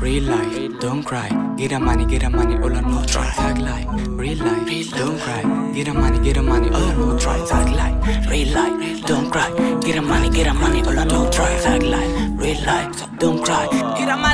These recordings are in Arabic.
Real life, don't cry. Get a money, get a money, all I know try. Tag life. Real life, don't cry. Get a money, get a money, all I know try. Tag life. Real life, don't cry. Get a money, get a money, all I know try. Tag life. Real life, don't cry.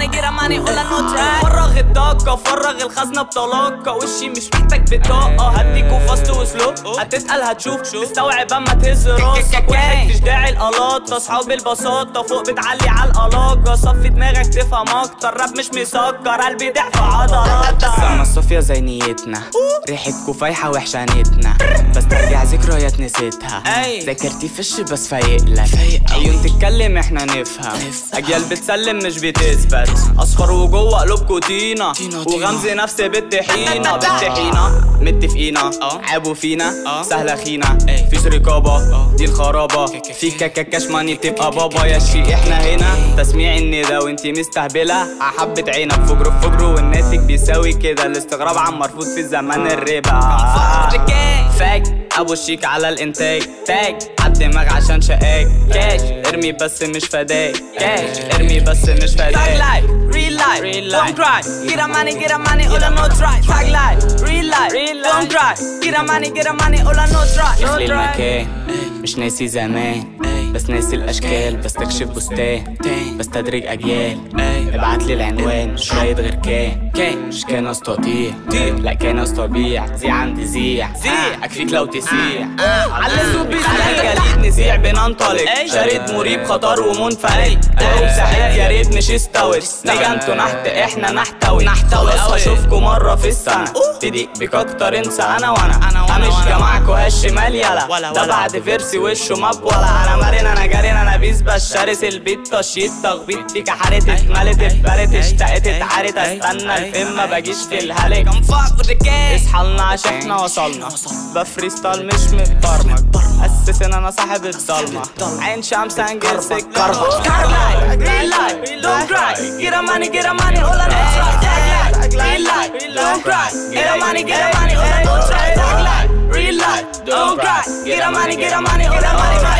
Money, all I know try. فرغ الطاقة فرغ الخزنة بطلاقة. وشي مش محتاج بطاقة. هديكوا فاست وسلو هتتقل هتشوف. تستوعب أما تهز راسك واحد مش داعي القلاطة صحاب البساطة. فوق بتعلي على القلاقة صفي دماغك تفهم أكتر. راب مش مسكر. قلبي ضعف عضلاتك. سما الصوفيا زي نيتنا. ريحتكوا فايحة وحشانتنا بس ترجع ذكريات نسيتها. ذاكرتي فش بس فايق لك. عيون تتكلم إحنا نفهم. أجيال بتسلم مش بتثبت. أصفر وجوه طينة، طينة. وغمز نفس بالطحينة. بالطحينة. متفقينا عابوا فينا. سهلة خينا. فيش رقابه دي الخرابة. في كاكاكاش ماني تبقى بابا يا شي. إحنا هنا. تسميع الندى وإنتي مستهبلة. حبة عينك. فجر في فجر والناتج بيساوي كده. الاستغراب عن مرفوض في زمان الربا. فاك أبو الشيك على الإنتاج. تاج عالدماغ عشان شقاك كاش. ارمي بس مش فداك. كاش. ارمي بس مش فداك. Tag life, real life, don't cry. Get a money, get a money, all I know try. Tag life, real life, don't cry. Get a money, get a money, all I know try. مش للمكان مش ناسي زمان. بس ناسي الأشكال. بستكشف بستان. بستدرج أجيال. ابعت لي العنوان. مش رايد غير كان. مش كان استطيع لا كان استطيع زي عندي زيع زيع. اكفيك لو تسيع على السوق بيسيع الجليد نزيع بننطلق شريط مريب خطر ومنفرد قلوب سعيد يا ريت مش استوت نيجا أنتوا نحت إحنا نحتوي نحتوي اشوفكوا مرة في السنة تضيق بك أكتر انسى أنا وأنا أنا مش جماعكوا هالشمال يلا ده بعد فيرسي وشه مبولا أنا مرن أنا جارين شرس البيت تشيط تخبيط فيك حارت اتملت اتبلت اشتقت اتعارت استنى الفيلم ما بجيش في الهلك. اصحلنا عشان وصلنا. بفريستال مش متبرمج. اسس ان أنا صاحب الضلمة. عين شمس انجلس الكربة كارما جرين لايت دون كراي جيرا ماني جيرا ماني اولا نتشرك Real life, don't cry. Get a money, get a money, get a money, money.